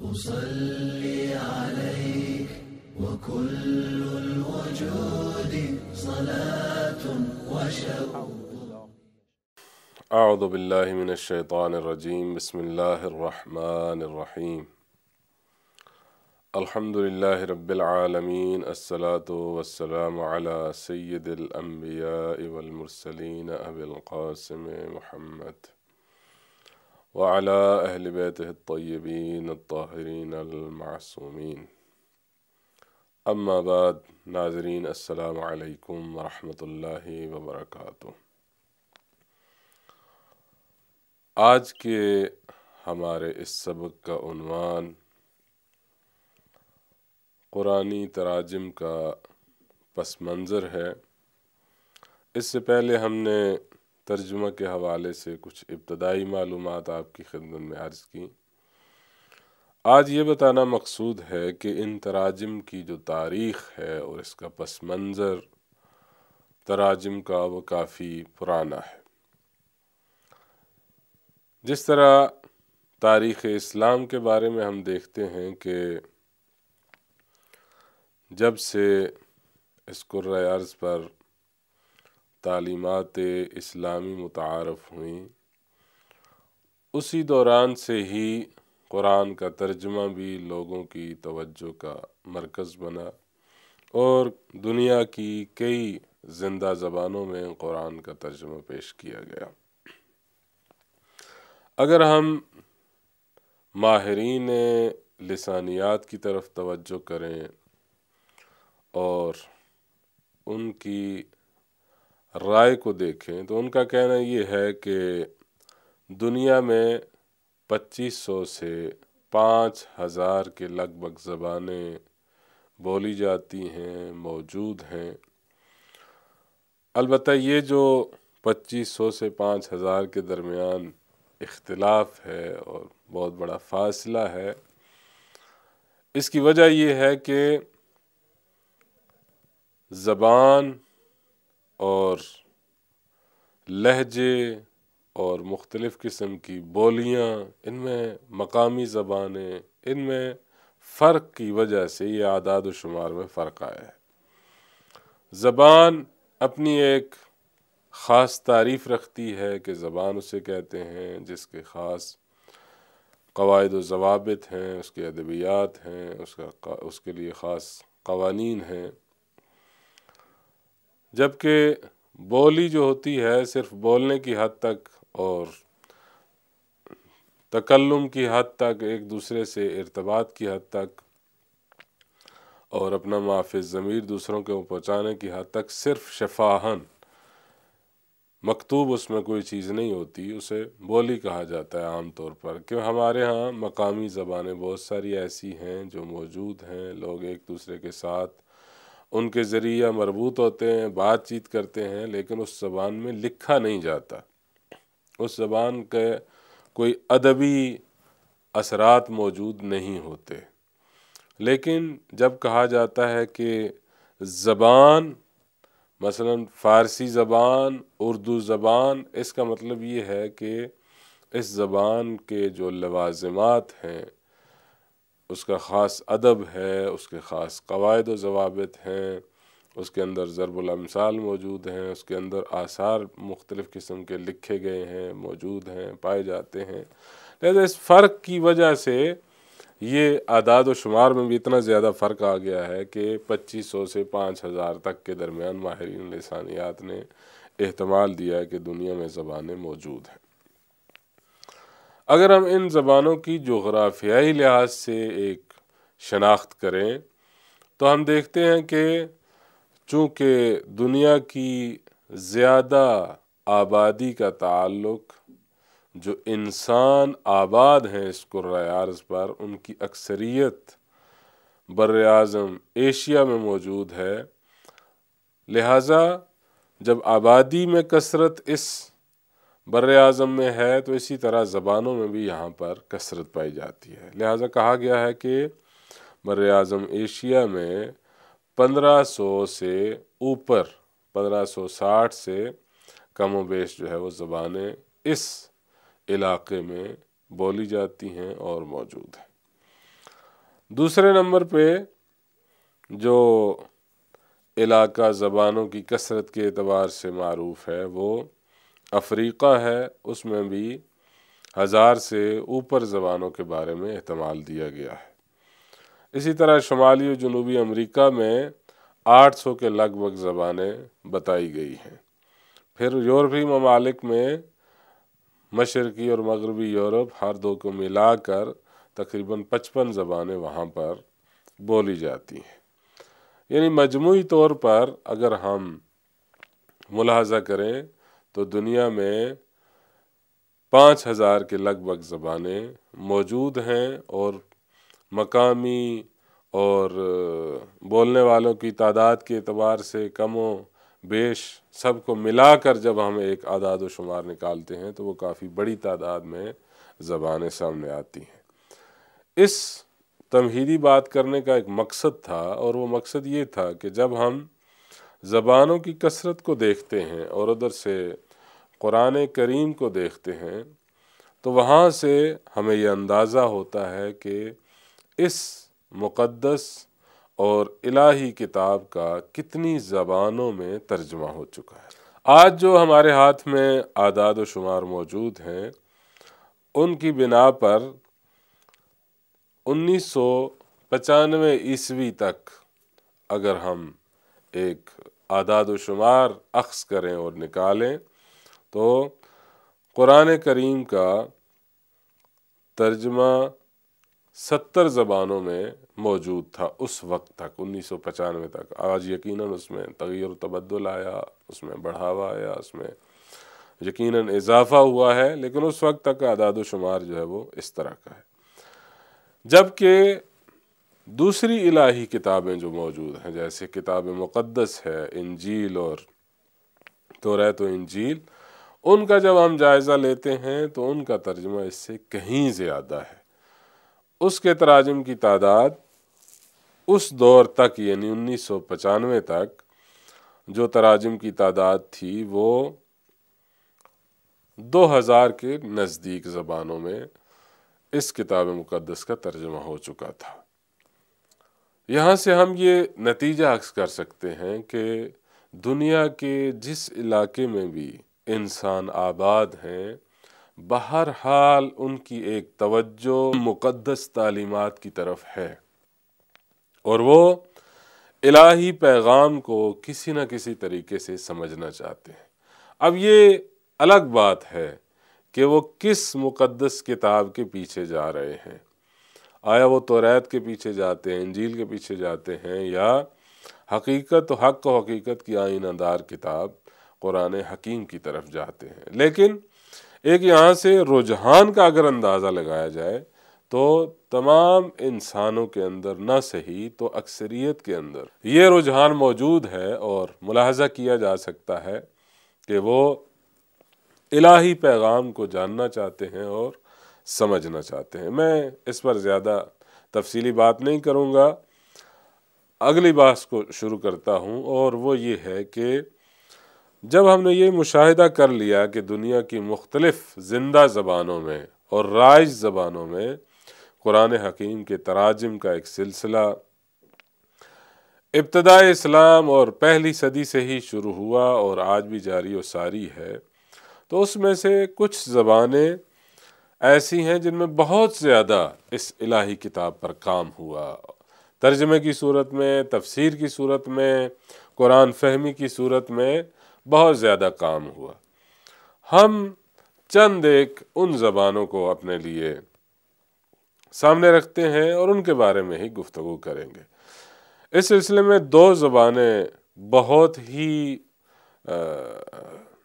أصلي عليك وكل الوجود صلاة وشوق. أعوذ بالله من الشيطان الرجيم. بسم الله الرحمن الرحيم. الحمد لله رب العالمين الصلاة والسلام على سيد الأنبياء والمرسلين أبي القاسم محمد. وعلى أهل بيته الطيبين الطاهرين المعصومين. أما بعد، ناظرين، السلام عليكم ورحمة الله وبركاته. آج کے ہمارے اس سبق کا عنوان قرآنی تراجم کا پس منظر ہے۔ اس سے پہلے ہم نے ترجمہ کے حوالے سے کچھ ابتدائی معلومات آپ کی خدمت میں عرض کی۔ آج یہ بتانا مقصود ہے کہ ان تراجم کی جو تاریخ ہے اور اس کا پس منظر، تراجم کا وہ کافی پرانا ہے۔ جس طرح تاریخ اسلام کے بارے میں ہم دیکھتے ہیں کہ جب سے اس عرض پر تعلیمات اسلامی متعارف ہوئیں۔ اسی دوران سے ہی قرآن کا ترجمہ بھی لوگوں کی توجہ کا مرکز بنا اور دنیا کی کئی زندہ زبانوں میں قرآن کا ترجمہ پیش کیا گیا۔ اگر ہم ماہرین لسانیات کی طرف توجہ کریں اور ان کی رائے کو دیکھیں تو ان کا کہنا یہ ہے کہ دنیا میں پچیس سو سے پانچ ہزار کے لگ بھگ زبانیں بولی جاتی ہیں، موجود ہیں۔ البتہ یہ جو پچیس سو سے پانچ ہزار کے درمیان اختلاف ہے اور بہت بڑا فاصلہ ہے، اس کی وجہ یہ ہے کہ زبان اور لہجے اور مختلف قسم کی بولیاں، ان میں مقامی زبانیں، ان میں فرق کی وجہ سے یہ اعداد و شمار میں فرق آیا ہے۔ زبان اپنی ایک خاص تعریف رکھتی ہے کہ زبان اسے کہتے ہیں، جس کے خاص قواعد و ضوابط ہیں، اس کے ادبیات ہیں، اس کا اس کے لیے خاص قوانین ہیں۔ جبکہ بولی جو ہوتی ہے صرف بولنے کی حد تک اور تکلم کی حد تک، ایک دوسرے سے ارتباط کی حد تک اور اپنا معافظ ضمیر دوسروں کے پہنچانے کی حد تک صرف شفاہن، مکتوب اس میں کوئی چیز نہیں ہوتی، اسے بولی کہا جاتا ہے عام طور پر کہ ہمارے ہاں مقامی زبانیں بہت ساری ایسی ہیں جو موجود ہیں، لوگ ایک دوسرے کے ساتھ ان کے ذریعہ مربوط ہوتے ہیں، بات چیت کرتے ہیں، لیکن اس زبان میں لکھا نہیں جاتا۔ اس زبان کے کوئی ادبی اثرات موجود نہیں ہوتے۔ لیکن جب کہا جاتا ہے کہ زبان، مثلا فارسی زبان، اردو زبان، اس کا مطلب یہ ہے کہ اس زبان کے جو لوازمات ہیں اس کا خاص ادب ہے، اس کے خاص قواعد و ضوابط ہیں اس کے اندر ضرب الامثال موجود ہیں، اس کے اندر آثار مختلف قسم کے لکھے گئے ہیں، موجود ہیں، پائے جاتے ہیں۔ لہذا اس فرق کی وجہ سے یہ اعداد و شمار میں بھی اتنا زیادہ فرق آ گیا ہے کہ پچیس سو سے پانچ ہزار تک کے درمیان ماہرین لسانیات نے احتمال دیا کہ دنیا میں زبانیں موجود ہیں۔ اگر ہم ان زبانوں کی جغرافیائی لحاظ سے ایک شناخت کریں، تو ہم دیکھتے ہیں کہ چونکہ دنیا کی زیادہ آبادی کا تعلق جو انسان آباد ہیں اس عرض پر، ان کی اکثریت بر اعظم ایشیا میں موجود ہے۔ لہٰذا، جب آبادی میں کثرت اس بر اعظم میں ہے تو اسی طرح زبانوں میں بھی یہاں پر کثرت پائی جاتی ہے۔ لہٰذا کہا گیا ہے کہ بر اعظم ایشیا میں پندرہ سو سے اوپر، پندرہ سو ساٹھ سے کم و بیش جو ہے وہ زبانیں اس علاقے میں بولی جاتی ہیں اور موجود ہیں۔ دوسرے نمبر پہ جو علاقہ زبانوں کی کثرت کے اعتبار سے معروف ہے وہ افریقہ ہے، اس میں بھی ہزار سے اوپر زبانوں کے بارے میں احتمال دیا گیا ہے۔ اسی طرح شمالی و جنوبی امریکہ میں آٹھ سو کے لگ بھگ زبانیں بتائی گئی ہیں۔ پھر یورپی ممالک میں مشرقی اور مغربی یورپ ہر دو کو ملا کر تقریباً پچپن زبانیں وہاں پر بولی جاتی ہیں۔ یعنی مجموعی طور پر اگر ہم ملاحظہ کریں تو دنیا میں پانچ ہزار کے لگ بھگ زبانیں موجود ہیں اور مقامی اور بولنے والوں کی تعداد کے اعتبار سے کم و بیش سب کو ملا کر جب ہم ایک اعداد و شمار نکالتے ہیں تو وہ کافی بڑی تعداد میں زبانیں سامنے آتی ہیں۔ اس تمہیدی بات کرنے کا ایک مقصد تھا اور وہ مقصد یہ تھا کہ جب ہم زبانوں کی کثرت کو دیکھتے ہیں اور ادھر سے قرآن کریم کو دیکھتے ہیں، تو وہاں سے ہمیں یہ اندازہ ہوتا ہے کہ اس مقدس اور الہی کتاب کا کتنی زبانوں میں ترجمہ ہو چکا ہے۔ آج جو ہمارے ہاتھ میں اعداد و شمار موجود ہیں، ان کی بنا پر انیس سو پچانوے عیسوی تک اگر ہم ایک اعداد و شمار اخذ کریں اور نکالیں، تو قرآن کریم کا ترجمہ ستر زبانوں میں موجود تھا اس وقت تک، انیس سو پچانوے تک۔ آج یقیناً اس میں تغیر و تبدل آیا، اس میں بڑھاوا آیا، اس میں یقیناً اضافہ ہوا ہے، لیکن اس وقت تک اعداد و شمار جو ہے وہ اس طرح کا ہے۔ جبکہ دوسری الہی کتابیں جو موجود ہیں، جیسے کتاب مقدس ہے، انجیل اور تو رہ تو انجیل، ان کا جب ہم جائزہ لیتے ہیں تو ان کا ترجمہ اس سے کہیں زیادہ ہے۔ اس کے تراجم کی تعداد اس دور تک یعنی انیس سو پچانوے تک، جو تراجم کی تعداد تھی، وہ دو ہزار کے نزدیک زبانوں میں اس کتاب مقدس کا ترجمہ ہو چکا تھا۔ یہاں سے ہم یہ نتیجہ عکس کر سکتے ہیں کہ دنیا کے جس علاقے میں بھی انسان آباد ہیں، بہرحال ان کی ایک توجہ مقدس تعلیمات کی طرف ہے۔ اور وہ الہی پیغام کو کسی نہ کسی طریقے سے سمجھنا چاہتے ہیں۔ اب یہ الگ بات ہے کہ وہ کس مقدس کتاب کے پیچھے جا رہے ہیں۔ آیا وہ توریت کے پیچھے جاتے ہیں، انجیل کے پیچھے جاتے ہیں یا حقیقت و حق و حقیقت کی آئینہ دار کتاب قرآن حکیم کی طرف جاتے ہیں؟ لیکن ایک یہاں سے رجحان کا اگر اندازہ لگایا جائے تو تمام انسانوں کے اندر، نہ صحیح تو اکثریت کے اندر، یہ رجحان موجود ہے اور ملاحظہ کیا جا سکتا ہے کہ وہ الہی پیغام کو جاننا چاہتے ہیں اور سمجھنا چاہتے ہیں۔ میں اس پر زیادہ تفصیلی بات نہیں کروں گا۔ اگلی بات کو شروع کرتا ہوں اور وہ یہ ہے کہ جب ہم نے یہ مشاہدہ کر لیا کہ دنیا کی مختلف زندہ زبانوں میں اور رائج زبانوں میں قرآن حکیم کے تراجم کا ایک سلسلہ ابتداء اسلام اور پہلی صدی سے ہی شروع ہوا اور آج بھی جاری و ساری ہے، تو اس میں سے کچھ زبانیں ایسی ہیں جن میں بہت زیادہ اس الہی کتاب پر کام ہوا۔ ترجمے کی صورت میں، تفسیر کی صورت میں، قرآن فہمی کی صورت میں بہت زیادہ کام ہوا۔ ہم چند ایک ان زبانوں کو اپنے لیے سامنے رکھتے ہیں اور ان کے بارے میں ہی گفتگو کریں گے۔ اس سلسلے میں دو زبانیں بہت ہی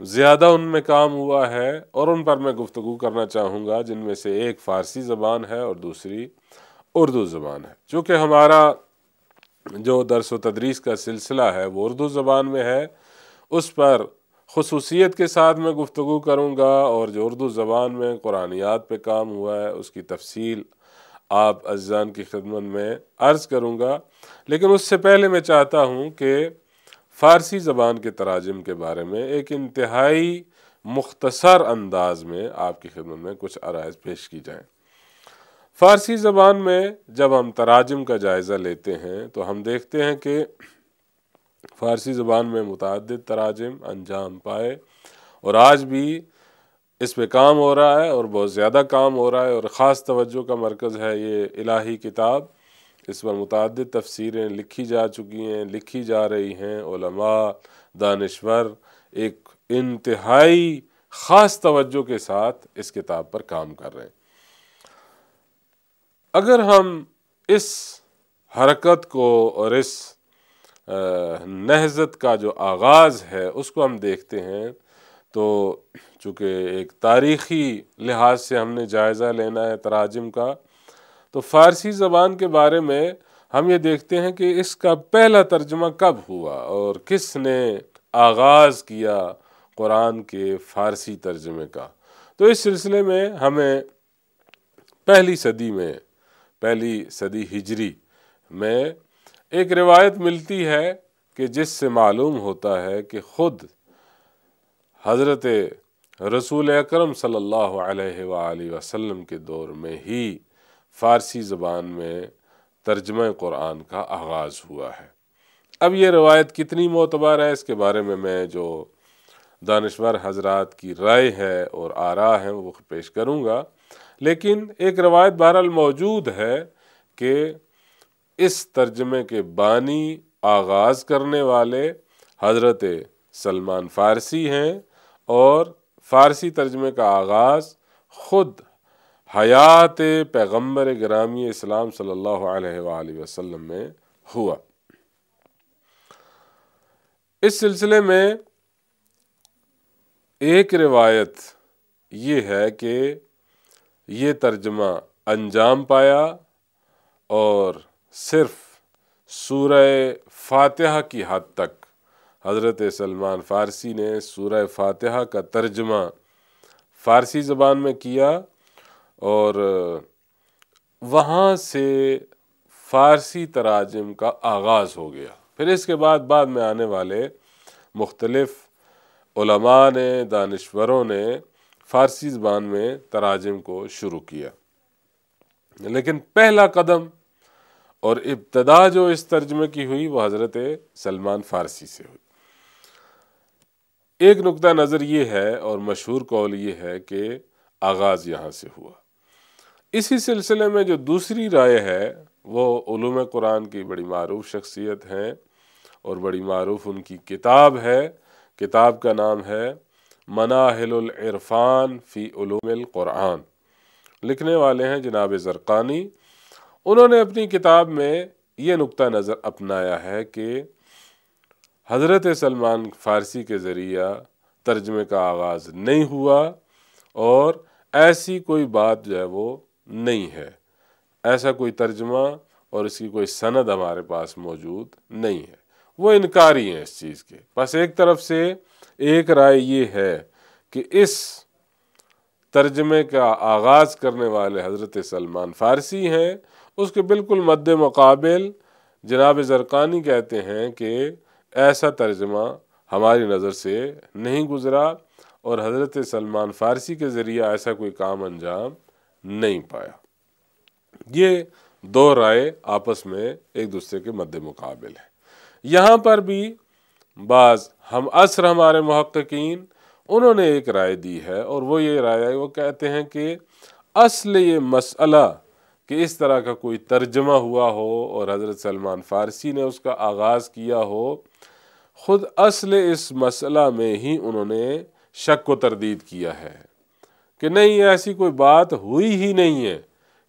زیادہ ان میں کام ہوا ہے اور ان پر میں گفتگو کرنا چاہوں گا، جن میں سے ایک فارسی زبان ہے اور دوسری اردو زبان ہے۔ چونکہ ہمارا جو درس و تدریس کا سلسلہ ہے، وہ اردو زبان میں ہے، اس پر خصوصیت کے ساتھ میں گفتگو کروں گا اور جو اردو زبان میں قرآنیات پہ کام ہوا ہے، اس کی تفصیل آپ اجزان کی خدمت میں عرض کروں گا۔ لیکن اس سے پہلے میں چاہتا ہوں کہ فارسی زبان کے تراجم کے بارے میں ایک انتہائی مختصر انداز میں آپ کی خدمت میں کچھ عرائض پیش کی جائیں۔ فارسی زبان میں جب ہم تراجم کا جائزہ لیتے ہیں تو ہم دیکھتے ہیں کہ فارسی زبان میں متعدد تراجم انجام پائے اور آج بھی اس پہ کام ہو رہا ہے اور بہت زیادہ کام ہو رہا ہے اور خاص توجہ کا مرکز ہے یہ الہی کتاب۔ اس پر متعدد تفسیریں لکھی جا چکی ہیں، لکھی جا رہی ہیں۔ علماء دانشور ایک انتہائی خاص توجہ کے ساتھ اس کتاب پر کام کر رہے ہیں۔ اگر ہم اس حرکت کو اور اس نہزت کا جو آغاز ہے اس کو ہم دیکھتے ہیں تو چونکہ ایک تاریخی لحاظ سے ہم نے جائزہ لینا ہے تراجم کا تو فارسی زبان کے بارے میں ہم یہ دیکھتے ہیں کہ اس کا پہلا ترجمہ کب ہوا اور کس نے آغاز کیا قرآن کے فارسی ترجمے کا۔ تو اس سلسلے میں ہمیں پہلی صدی میں، پہلی صدی ہجری میں ایک روایت ملتی ہے کہ جس سے معلوم ہوتا ہے کہ خود حضرت رسول اکرم صلی اللہ علیہ وآلہ وسلم کے دور میں ہی فارسی زبان میں ترجمہ قرآن کا آغاز ہوا ہے۔ اب یہ روایت کتنی معتبر ہے اس کے بارے میں میں جو دانشور حضرات کی رائے ہے اور آرا ہے وہ پیش کروں گا۔ لیکن ایک روایت بہرحال موجود ہے کہ اس ترجمے کے بانی آغاز کرنے والے حضرت سلمان فارسی ہیں اور فارسی ترجمے کا آغاز خود حیات پیغمبر گرامی اسلام صلی اللہ علیہ وآلہ وسلم میں ہوا۔ اس سلسلے میں ایک روایت یہ ہے کہ یہ ترجمہ انجام پایا اور صرف سورہ فاتحہ کی حد تک حضرت سلمان فارسی نے سورہ فاتحہ کا ترجمہ فارسی زبان میں کیا اور وہاں سے فارسی تراجم کا آغاز ہو گیا۔ پھر اس کے بعد بعد میں آنے والے مختلف علماء نے، دانشوروں نے فارسی زبان میں تراجم کو شروع کیا۔ لیکن پہلا قدم اور ابتدا جو اس ترجمے کی ہوئی، وہ حضرت سلمان فارسی سے ہوئی۔ ایک نقطہ نظر یہ ہے اور مشہور قول یہ ہے کہ آغاز یہاں سے ہوا۔ اسی سلسلے میں جو دوسری رائے ہے، وہ علوم قرآن کی بڑی معروف شخصیت ہیں اور بڑی معروف ان کی کتاب ہے۔ کتاب کا نام ہے مناحل العرفان فی علوم القرآن۔ لکھنے والے ہیں جناب زرقانی۔ انہوں نے اپنی کتاب میں یہ نقطہ نظر اپنایا ہے کہ حضرت سلمان فارسی کے ذریعہ ترجمے کا آغاز نہیں ہوا اور ایسی کوئی بات جو ہے وہ نہیں ہے۔ ایسا کوئی ترجمہ اور اس کی کوئی سند ہمارے پاس موجود نہیں ہے۔ وہ انکاری ہیں اس چیز کے۔ بس ایک طرف سے ایک رائے یہ ہے کہ اس ترجمے کا آغاز کرنے والے حضرت سلمان فارسی ہیں۔ اس کے بالکل مد مقابل جناب زرقانی کہتے ہیں کہ ایسا ترجمہ ہماری نظر سے نہیں گزرا اور حضرت سلمان فارسی کے ذریعہ ایسا کوئی کام انجام نہیں پایا۔ یہ دو رائے آپس میں ایک دوسرے کے مد مقابل ہے یہاں پر بھی بعض ہم عصر ہمارے محققین، انہوں نے ایک رائے دی ہے اور وہ یہ رائے وہ کہتے ہیں کہ اصل یہ مسئلہ کہ اس طرح کا کوئی ترجمہ ہوا ہو اور حضرت سلمان فارسی نے اس کا آغاز کیا ہو، خود اصل اس مسئلہ میں ہی انہوں نے شک و تردید کیا ہے۔ کہ نہیں، ایسی کوئی بات ہوئی ہی نہیں ہے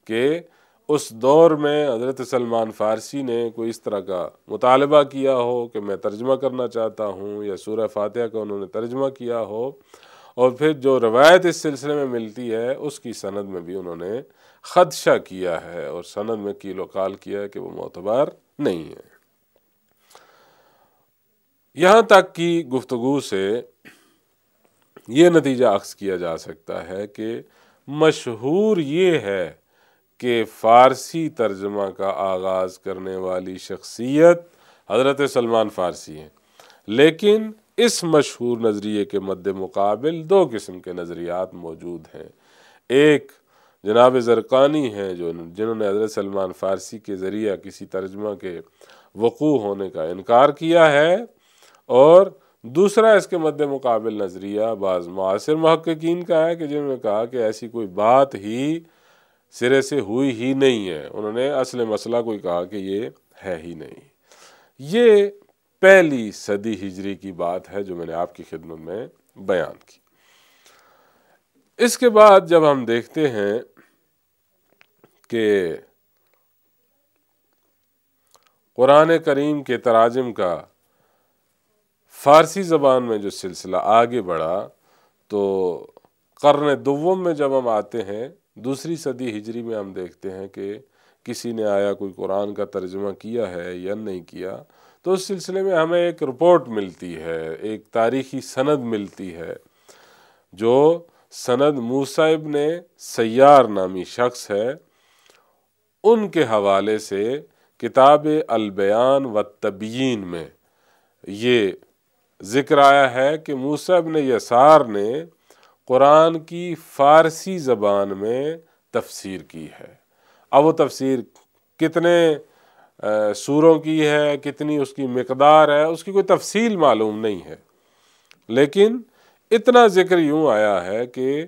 کہ اس دور میں حضرت سلمان فارسی نے کوئی اس طرح کا مطالبہ کیا ہو کہ میں ترجمہ کرنا چاہتا ہوں یا سورہ فاتحہ کا انہوں نے ترجمہ کیا ہو۔ اور پھر جو روایت اس سلسلے میں ملتی ہے، اس کی سند میں بھی انہوں نے خدشہ کیا ہے اور سند میں کیل و کال کیا ہے کہ وہ معتبر نہیں ہے۔ یہاں تک کی گفتگو سے یہ نتیجہ اخذ کیا جا سکتا ہے کہ مشہور یہ ہے کہ فارسی ترجمہ کا آغاز کرنے والی شخصیت حضرت سلمان فارسی ہیں۔ لیکن اس مشہور نظریے کے مد مقابل دو قسم کے نظریات موجود ہیں۔ ایک جناب زرقانی ہیں جو جنہوں نے حضرت سلمان فارسی کے ذریعہ کسی ترجمہ کے وقوع ہونے کا انکار کیا ہے اور دوسرا اس کے مد مقابل نظریہ، بعض معاصر محققین کا ہے کہ جنہوں نے کہا کہ ایسی کوئی بات ہی سرے سے ہوئی ہی نہیں ہے۔ انہوں نے اصل مسئلہ کوئی کہا کہ یہ ہے ہی نہیں۔ یہ پہلی صدی ہجری کی بات ہے جو میں نے آپ کی خدمت میں بیان کی۔ اس کے بعد جب ہم دیکھتے ہیں کہ قرآن کریم کے تراجم کا فارسی زبان میں جو سلسلہ آگے بڑھا تو قرن دوم میں جب ہم آتے ہیں، دوسری صدی ہجری میں ہم دیکھتے ہیں کہ کسی نے آیا، کوئی قرآن کا ترجمہ کیا ہے یا نہیں کیا، تو اس سلسلے میں ہمیں ایک رپورٹ ملتی ہے، ایک تاریخی سند ملتی ہے، جو سند موسیب نے سیار نامی شخص ہے۔ ان کے حوالے سے کتاب البیان و تبیین میں یہ ذکر آیا ہے کہ موسیب نے یسار نے قرآن کی فارسی زبان میں تفسیر کی ہے۔ اب وہ تفسیر کتنے سوروں کی ہے، کتنی اس کی مقدار ہے، اس کی کوئی تفصیل معلوم نہیں ہے۔ لیکن اتنا ذکر یوں آیا ہے کہ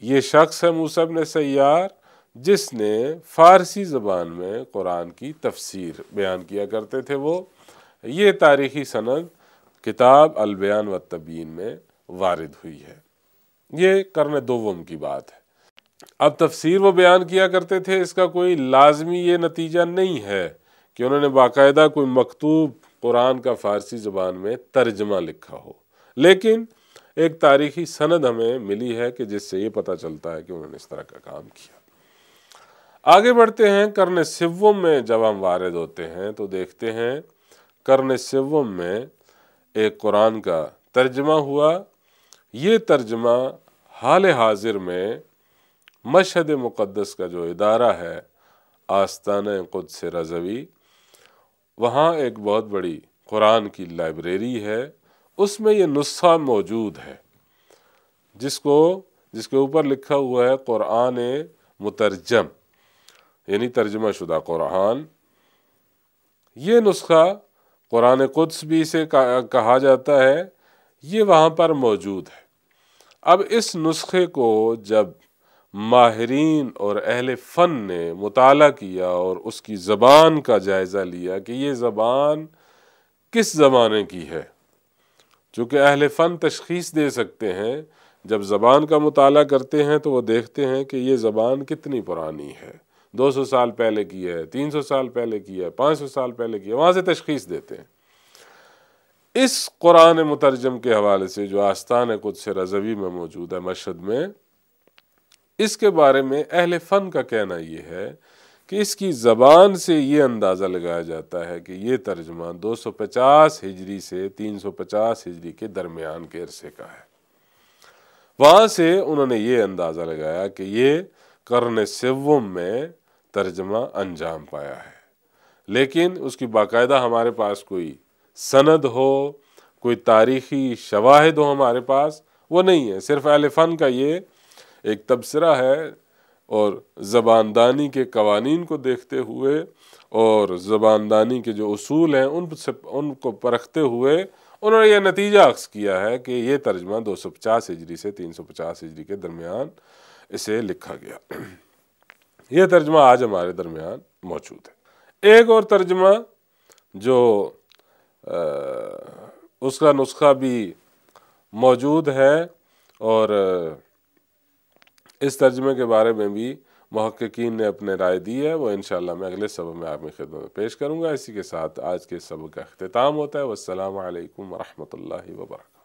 یہ شخص ہے موسیب نے سیار، جس نے فارسی زبان میں قرآن کی تفسیر بیان کیا کرتے تھے۔ وہ یہ تاریخی سند کتاب البیان و تبین میں وارد ہوئی ہے۔ یہ کرن دوم کی بات ہے۔ اب تفسیر وہ بیان کیا کرتے تھے، اس کا کوئی لازمی یہ نتیجہ نہیں ہے کہ انہوں نے باقاعدہ کوئی مکتوب قرآن کا فارسی زبان میں ترجمہ لکھا ہو۔ لیکن ایک تاریخی سند ہمیں ملی ہے کہ جس سے یہ پتہ چلتا ہے کہ انہوں نے اس طرح کا کام کیا۔ آگے بڑھتے ہیں کرن سوم میں جب ہم وارد ہوتے ہیں تو دیکھتے ہیں کرن سوم میں ایک قرآن کا ترجمہ ہوا۔ یہ ترجمہ حال حاضر میں مشہد مقدس کا جو ادارہ ہے آستان قدس رضوی، وہاں ایک بہت بڑی قرآن کی لائبریری ہے۔ اس میں یہ نسخہ موجود ہے۔ جس کو، جس کے اوپر لکھا ہوا ہے، قرآن مترجم یعنی ترجمہ شدہ قرآن۔ یہ نسخہ قرآن قدس بھی اسے کہا جاتا ہے، یہ وہاں پر موجود ہے۔ اب اس نسخے کو جب ماہرین اور اہل فن نے مطالعہ کیا اور اس کی زبان کا جائزہ لیا کہ یہ زبان کس زمانے کی ہے، چونکہ اہل فن تشخیص دے سکتے ہیں، جب زبان کا مطالعہ کرتے ہیں تو وہ دیکھتے ہیں کہ یہ زبان کتنی پرانی ہے۔ دو سو سال پہلے کی ہے، تین سو سال پہلے کی ہے، پانچ سو سال پہلے کی ہے، وہاں سے تشخیص دیتے ہیں۔ اس قرآن مترجم کے حوالے سے جو آستان قدس رضوی میں موجود ہے مشہد میں، اس کے بارے میں اہل فن کا کہنا یہ ہے کہ اس کی زبان سے یہ اندازہ لگایا جاتا ہے کہ یہ ترجمہ دو سو پچاس ہجری سے تین سو پچاس ہجری کے درمیان کے عرصے کا ہے۔ وہاں سے انہوں نے یہ اندازہ لگایا کہ یہ کرن سوم میں ترجمہ انجام پایا ہے۔ لیکن اس کی باقاعدہ ہمارے پاس کوئی سند ہو، کوئی تاریخی شواہد ہو ہمارے پاس، وہ نہیں ہے۔ صرف اہل فن کا یہ ایک تبصرہ ہے اور زباندانی کے قوانین کو دیکھتے ہوئے اور زباندانی کے جو اصول ہیں، ان سے، ان کو پرکھتے ہوئے انہوں نے یہ نتیجہ عکس کیا ہے کہ یہ ترجمہ دو سو پچاس ہجری سے تین سو پچاس ہجری کے درمیان اسے لکھا گیا۔ یہ ترجمہ آج ہمارے درمیان موجود ہے۔ ایک اور ترجمہ جو اس کا نسخہ بھی موجود ہے اور اس ترجمے کے بارے میں بھی محققین نے اپنے رائے دی ہے۔ وہ انشاءاللہ میں اگلے سبق میں آپ کی خدمت میں پیش کروں گا۔ اسی کے ساتھ آج کے سبق کا اختتام ہوتا ہے۔ والسلام علیکم ورحمۃ اللہ وبرکاتہ۔